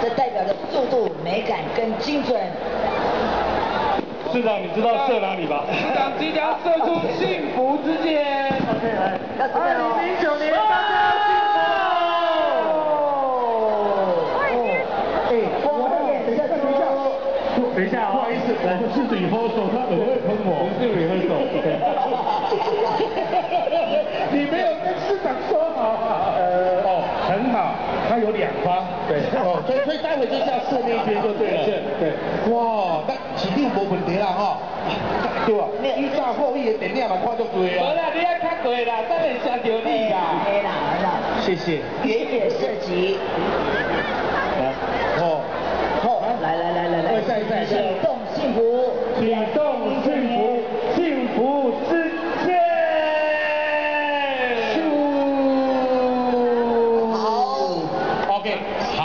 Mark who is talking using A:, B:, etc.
A: 这代表着速度、美感跟精准。
B: 市长，你知道射哪里吧？
C: 市长即将射出幸福之箭。
A: OK，来，
C: 二零零九年，大家幸福。
A: 哎，我们演等一下，等一下。
B: 等一下，不好意思，我们是 rehearsal，他怎么会喷我？两发，对，
D: 哦，所以所以待会就是要射那一边就对了。
B: 是，对。
D: 哇，那市长无问题啦哈，对吧？依照后裔的电影嘛，看足多啊。
C: 好啦，你要较多啦，等下写着你啦。
A: 可以啦，好啦。
D: 谢谢。
A: 原野射击。对不起。